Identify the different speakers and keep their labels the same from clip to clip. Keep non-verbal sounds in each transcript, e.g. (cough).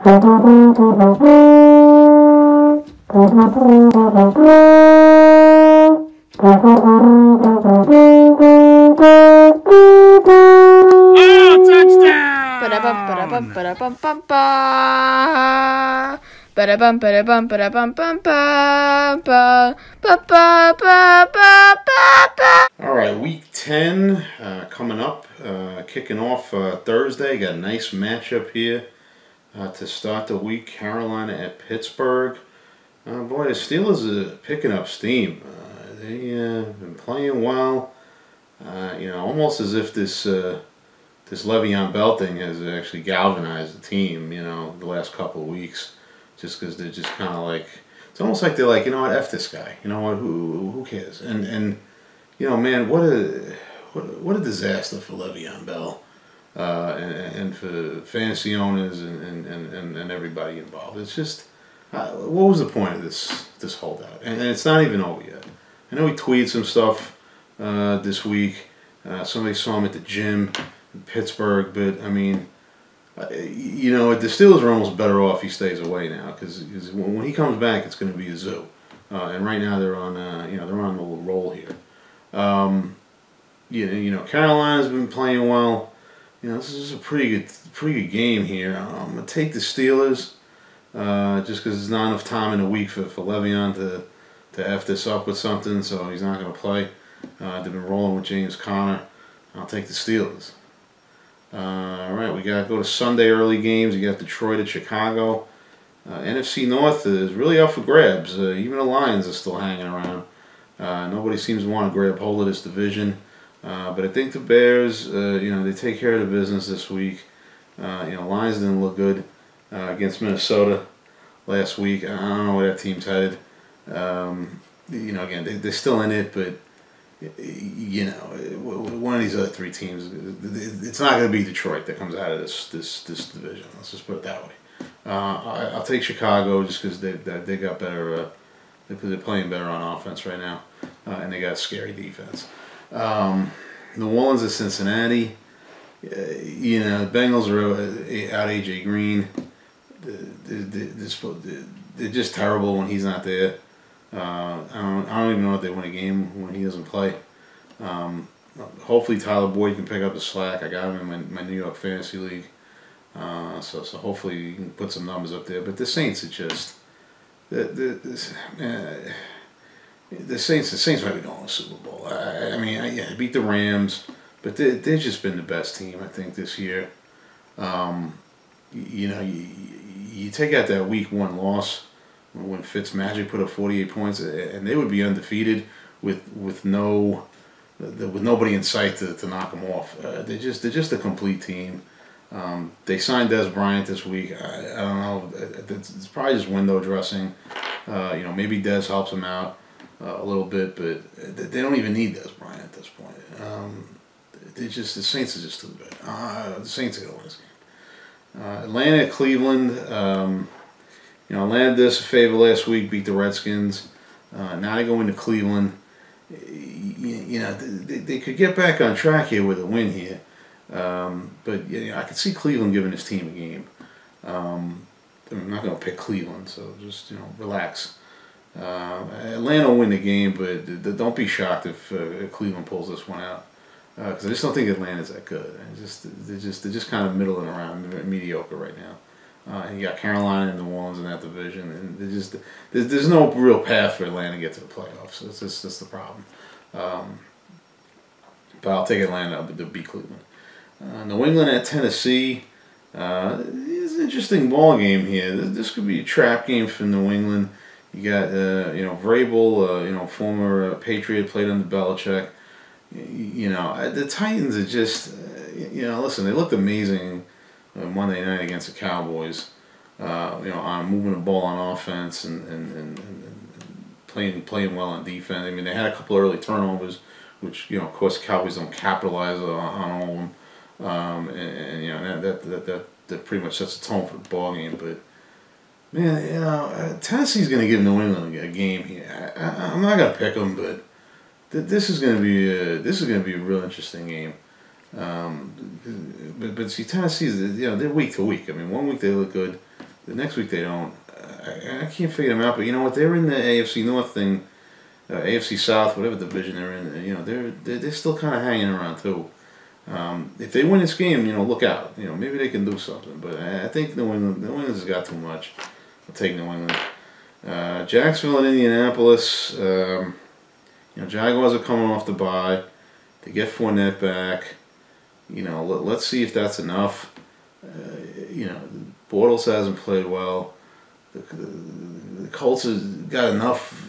Speaker 1: Bum, ba. Ba-da-bum, ba-da-bum, bum, ba. Ba, ba, ba, ba, ba, ba, ba.
Speaker 2: All right, week 10 uh, coming up, uh, kicking off uh, Thursday. Got a nice matchup here uh, to start the week Carolina at Pittsburgh. Uh, boy, the Steelers are picking up steam. Uh, they uh, been playing well. Uh, you know, almost as if this uh, this Le'Veon Bell thing has actually galvanized the team. You know, the last couple of weeks, just because they're just kind of like it's almost like they're like, you know what, f this guy. You know what, who who cares? And and you know, man, what a what, what a disaster for Le'Veon Bell, uh, and, and for fantasy owners and, and, and, and, everybody involved. It's just, uh, what was the point of this this holdout? And, and it's not even over yet. I know he tweeted some stuff uh, this week. Uh, somebody saw him at the gym in Pittsburgh, but I mean, uh, you know, the Steelers are almost better off he stays away now because when, he comes back, it's going to be a zoo. And right now they're on, you know, they're on a little roll here. Um, you know, you know, Carolina's been playing well. You know, this is a pretty good, pretty good game here. I'm gonna take the Steelers, uh, just because there's not enough time in a week for for Le'Veon to to f this up with something, so he's not gonna play. Uh, they've been rolling with James Conner. I'll take the Steelers. Uh, all right, we got to go to Sunday early games. You got Detroit at Chicago. Uh, NFC North is really up for grabs. Uh, even the Lions are still hanging around. Uh, nobody seems to want to grab hold of this division. Uh, but I think the Bears, uh, you know, they take care of the business this week. Uh, you know, Lions didn't look good uh, against Minnesota last week. I don't know where that team's headed. Um, you know, again, they, they're still in it, but you know, one of these other three teams, it's not going to be Detroit that comes out of this this this division. Let's just put it that way. Uh, I, will take Chicago just because they, they got better. Uh, they're playing better on offense right now, and they got scary defense. Um, New Orleans at Cincinnati. Uh, you know, Bengals are out AJ Green. They're, just terrible when he's not there. Uh, I don't. I don't even know if they win a game when he doesn't play. Um, hopefully Tyler Boyd can pick up the slack. I got him in my, my New York Fantasy League. Uh, so so hopefully you can put some numbers up there. But the Saints are just the the uh, the Saints the Saints might be going to the Super Bowl. I, I mean I, yeah, beat the Rams, but they they've just been the best team I think this year. Um, you, you know you you take out that week one loss when Fitzmagic put up 48 points, and they would be undefeated with with no with nobody in sight to, to knock them off. Uh, they're just they're just a complete team. Um, they signed Dez Bryant this week. I, I don't know. It's, it's, probably just window dressing. Uh, you know, maybe Dez helps them out uh, a little bit, but they don't even need Dez Bryant at this point. Um, they just the Saints are just too good. Uh, the Saints are gonna win this game. Uh, Atlanta, Cleveland. Um, you know, Atlanta us a favor last week, beat the Redskins. Uh, now they go into Cleveland. You, you know, they, they, could get back on track here with a win here. Um, but you know, I could see Cleveland giving this team a game. Um, I'm not going to pick Cleveland, so just you know, relax. Uh, Atlanta will win the game, but don't be shocked if, uh, Cleveland pulls this one out because uh, I just don't think Atlanta's that good. just they're just they're just kind of middling around, mediocre right now. Uh, you got Carolina and New Orleans in that division, and just there's, there's no real path for Atlanta to get to the playoffs. That's just that's the problem. Um, but I'll take Atlanta to beat Cleveland. Uh, New England at Tennessee. Uh, it's an interesting ball game here. This could be a trap game for New England. You got uh, you know Vrabel, uh, you know former uh, Patriot, played under Belichick. You, you know the Titans are just uh, you know listen they looked amazing uh, Monday night against the Cowboys. Uh, you know, on moving the ball on offense and, and, and, and, playing playing well on defense. I mean, they had a couple early turnovers, which you know, of course, Cowboys don't capitalize on, on all of them. Um, and, and, you know, that, that that, that that pretty much sets the tone for the ball game. But man, you know, uh, Tennessee's going to give New England a, a game here. I, am not going to pick them, but th- this is going to be a, this is going to be a real interesting game. Um, but, but see, Tennessee's you know they're week to week. I mean, one week they look good, The next week they don't. I, I can't figure them out. But you know what? They're in the AFC North thing, uh, AFC South, whatever division they're in. You know, they're they're, they're still kind of hanging around too. Um, if they win this game, you know, look out. You know, maybe they can do something. But I, I think New England, New England's got too much. Take New England. Uh, Jacksonville and Indianapolis. Um, you know, Jaguars are coming off the bye. They get Fournette back. You know, let, let's see if that's enough. Uh, you know, Bortles hasn't played well. The, the, the Colts has got enough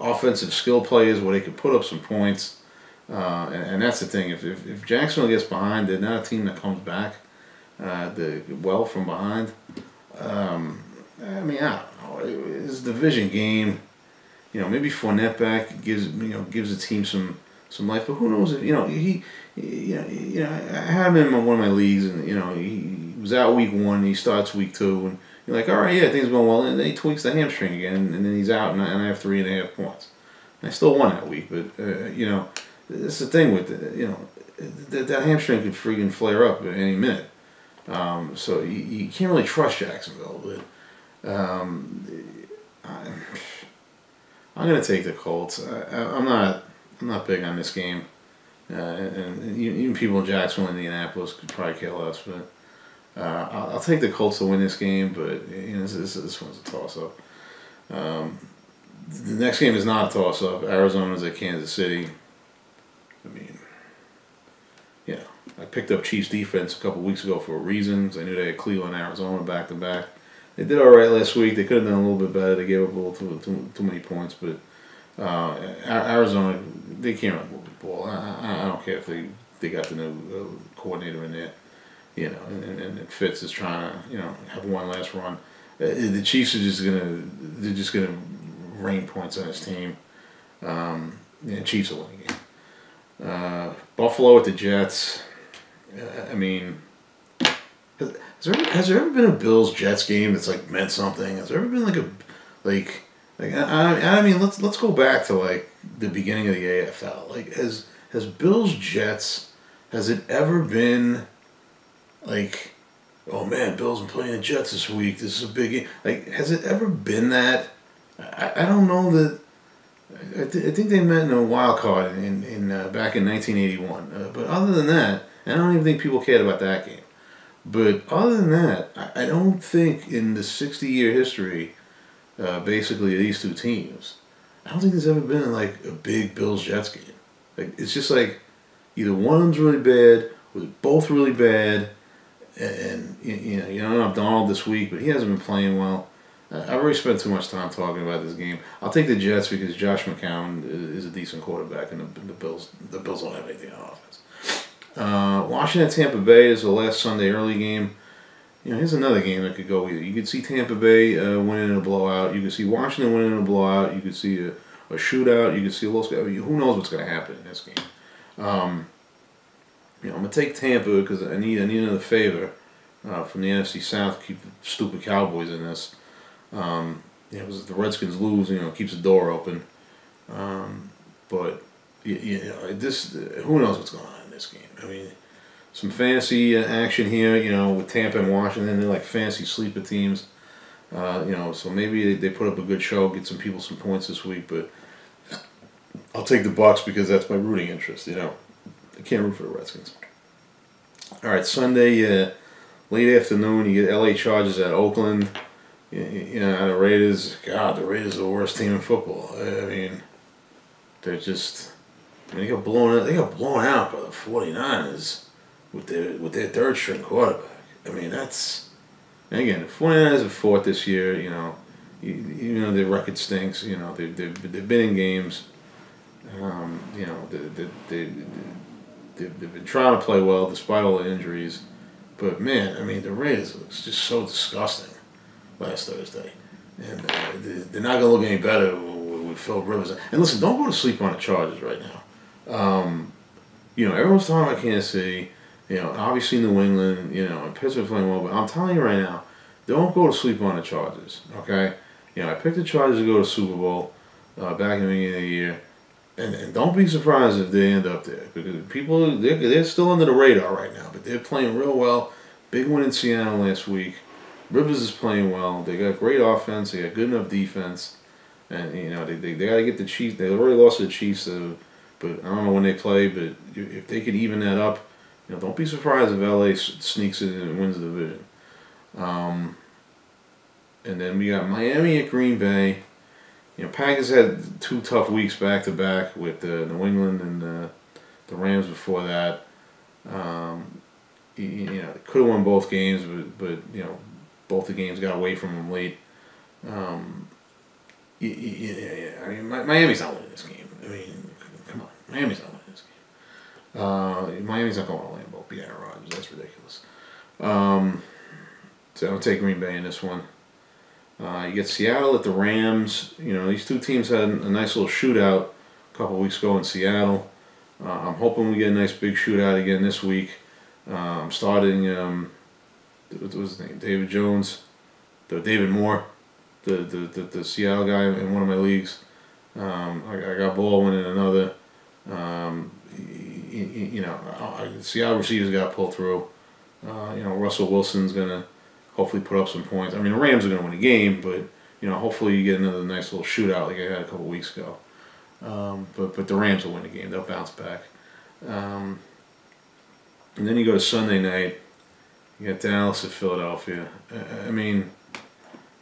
Speaker 2: offensive skill players where they could put up some points. Uh, and, and, that's the thing. If, if, if, Jacksonville gets behind, they're not a team that comes back uh, the, well from behind. Um, I mean, I don't know. It's a division game. You know, maybe Fournette back gives you know gives the team some some life. But who knows if you know he, you know, you know I had him in one of my leagues, and you know he, was out week one. He starts week two, and you're like, all right, yeah, things going well. And then he tweaks the hamstring again, and then he's out, and I, and I have three and a half points. And I still won that week, but uh, you know, that's the thing with the, you know that, that hamstring could freaking flare up at any minute. Um, so you, you can't really trust Jacksonville, but um, I'm gonna take the Colts. I, am not I'm not big on this game, uh, and, and, even people in Jacksonville, Indianapolis could probably kill us, But uh, I'll, I'll, take the Colts to win this game. But you know, this, this, this one's a toss up. Um, the next game is not a toss up. Arizona's at Kansas City. I mean, know, I picked up Chiefs defense a couple weeks ago for a reason. I knew they had Cleveland, Arizona back to back. They did all right last week. They could have done a little bit better. They gave up a little too, too, too many points, but uh, Arizona, they can't run the ball. I, I, don't care if they, they got the new uh, coordinator in there, you know, and, and Fitz is trying to, you know, have one last run. Uh, the Chiefs are just gonna, they're just gonna rain points on his team. Um, and Chiefs are win the game. Uh, Buffalo with the Jets. Uh, I mean, has there, ever, has there ever been a Bills Jets game that's like meant something? Has there ever been like a like like I, I mean let's let's go back to like the beginning of the AFL. Like has has Bills Jets has it ever been like oh man Bills playing the Jets this week. This is a big game. Like has it ever been that? I, I don't know that. I, th- I think they met in a wild card in, in uh, back in 1981. Uh, but other than that, I don't even think people cared about that game. But other than that, I, I don't think in the 60 year history, uh, basically, these two teams, I don't think there's ever been like a big Bills Jets game. Like It's just like either one of them's really bad or they're both really bad. And, you know, you don't have Darnold this week, but he hasn't been playing well. I've already spent too much time talking about this game. I'll take the Jets because Josh McCown is a decent quarterback, and the, the Bills the Bills don't have anything on offense. Uh, Washington Tampa Bay is the last Sunday early game. You know, here's another game that could go either. You could see Tampa Bay uh, winning in a blowout. You could see Washington winning in a blowout. You could see a, a shootout. You could see a little. I mean, who knows what's going to happen in this game? Um, you know, I'm gonna take Tampa because I need I need another favor uh, from the NFC South keep the stupid Cowboys in this. Um, you know, the Redskins lose, you know, keeps the door open. Um, but you, you know, this who knows what's going on in this game? I mean, some fantasy action here, you know, with Tampa and Washington. They're like fancy sleeper teams. Uh, you know, so maybe they, put up a good show, get some people some points this week. But I'll take the Bucks because that's my rooting interest. You know, I can't root for the Redskins. All right, Sunday, uh, late afternoon, you get LA Chargers at Oakland you know, the Raiders, God, the Raiders are the worst team in football. I mean, they're just, They got blown out, they got blown out by the 49ers with their, with their third string quarterback. I mean, that's, and again, the 49ers have fought this year, you know, you, you know, their record stinks, you know, they, they've, they've been in games, um, you know, they, they, they, they've, they've been trying to play well despite all the injuries. But man, I mean, the Raiders looks just so disgusting last Thursday. And uh, they're not to look any better with Phil Rivers. And listen, don't go to sleep on the Chargers right now. Um, you know, everyone's talking about Kansas City. You know, obviously New England. You know, and Pittsburgh playing well. But I'm telling you right now, don't go to sleep on the Chargers. Okay. You know, I picked the Chargers to go to Super Bowl uh, back in the beginning of the year. And, and don't be surprised if they end up there because people they're, they're still under the radar right now, but they're playing real well. Big win in Seattle last week Rivers is playing well. They got great offense. They got good enough defense, and you know they they, they got to get the Chiefs. They already lost to the Chiefs, so, but I don't know when they play. But if they could even that up, you know, don't be surprised if LA sneaks in and wins the division. Um, and then we got Miami at Green Bay. You know, Packers had two tough weeks back to back with uh, New England and uh, the Rams before that. Um, you, you know, could have won both games, but, but you know, both the games got away from them late. Um, yeah, yeah, I mean, Miami's not winning this game. I mean, Miami's not winning this game. Uh, Miami's not going to Lambeau, beat Aaron Rodgers. That's ridiculous. Um, so I'll take Green Bay in this one. Uh, you get Seattle at the Rams. You know, these two teams had a nice little shootout a couple weeks ago in Seattle. Uh, I'm hoping we get a nice big shootout again this week. Uh, I'm starting, um, what was his name? David Jones, the David Moore, the, the, the, the Seattle guy in one of my leagues. Um, I, I got Baldwin in another. Um, you, you know, Seattle receivers got pulled through. Uh, you know, Russell Wilson's going to hopefully put up some points. I mean, the Rams are going to win a game, but, you know, hopefully you get another nice little shootout like I had a couple weeks ago. Um, but, but the Rams will win the game. They'll bounce back. Um, and then you go to Sunday night. You got Dallas at Philadelphia. I, I mean,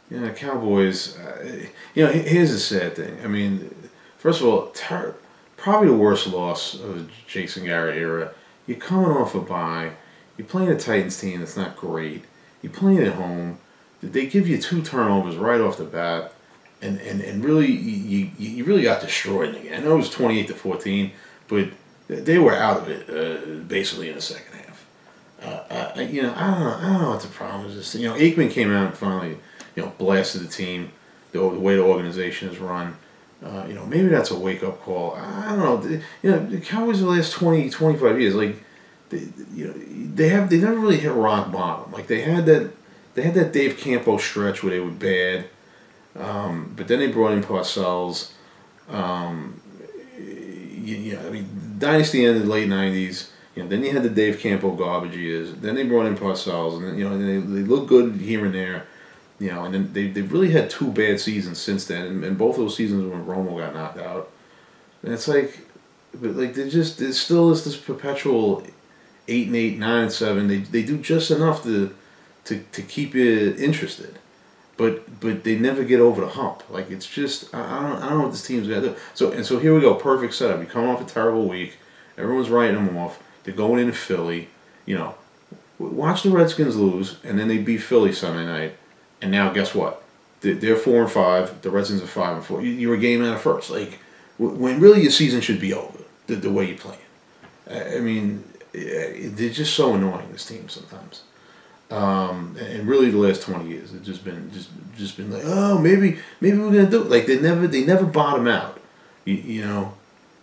Speaker 2: you know, Cowboys. Uh, you know, here's the sad thing. I mean, first of all, ter- probably the worst loss of the Jason Garrett era. You're coming off a bye. You're playing a Titans team that's not great. You're playing at home. They give you two turnovers right off the bat, and and, and really you, you really got destroyed again. I know it was 28 to 14, but they were out of it uh, basically in the second half. Uh, I, you know, I don't know. I don't know what the problem is. This, you know, Aikman came out and finally, you know, blasted the team, the, the way the organization is run. Uh, you know, maybe that's a wake up call. I don't know. You know, the Cowboys the last 20, 25 years, like, they, you know, they have they never really hit rock bottom. Like they had that they had that Dave Campo stretch where they were bad, um, but then they brought in Parcells. Um, you, you know, I mean, Dynasty ended late '90s. You know, then you had the Dave Campo garbage years. Then they brought in Parcells, and you know, they they look good here and there. You know, and then they they really had two bad seasons since then, and, and both those seasons when Romo got knocked out. And it's like, but like they just there still is this perpetual eight and eight, nine and seven. They they do just enough to to to keep you interested but but they never get over the hump. Like it's just I, I don't I don't know what this team's gonna do. So and so here we go, perfect setup. You come off a terrible week, everyone's writing them off. They're going into Philly, you know. Watch the Redskins lose, and then they beat Philly Sunday night, and now guess what? They're four and five. The Redskins are five and four. You're a game out of first. Like when really your season should be over. The, the way you're playing. I mean, they're just so annoying. This team sometimes. Um, and really the last twenty years, it's just been just just been like, oh, maybe maybe we're gonna do it. Like they never they never bottom out. You, you know,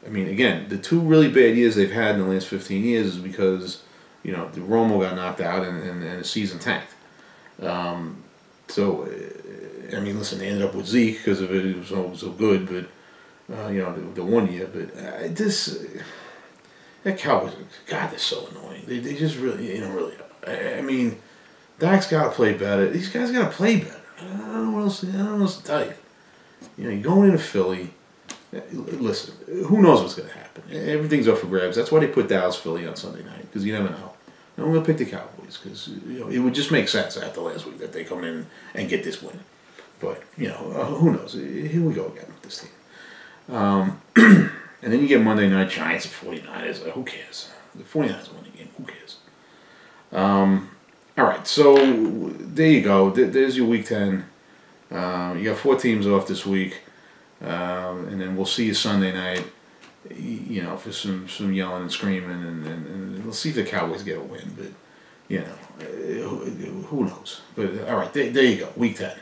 Speaker 2: I mean, again, the two really bad years they've had in the last fifteen years is because you know the Romo got knocked out and and, and the season tanked. Um, so, I mean, listen, they ended up with Zeke because of it. It was so, so good, but uh, you know the, the one year. But uh, this that Cowboys, God, they're so annoying. They they just really you know really. I, I mean Dak's got to play better. These guys got to play better. I don't know what else. I don't know what else to tell you. You know, you're going into Philly. Listen, who knows what's going to happen? Everything's up for grabs. That's why they put Dallas Philly on Sunday night because you never know. I'm going to pick the Cowboys because you know it would just make sense after last week that they come in and get this win. But you know, uh, who knows? Here we go again with this team. Um, (clears throat) and then you get Monday night Giants and 49ers. Uh, who cares? The 49ers win the game. Who cares? Um, all right, so there you go. There's your week 10. Um, you got four teams off this week. Um, and then we'll see you Sunday night, you know, for some, some yelling and screaming. And, and, and we'll see if the Cowboys get a win. But, you know, eh, who, who knows? But, all right, there, there you go. Week 10.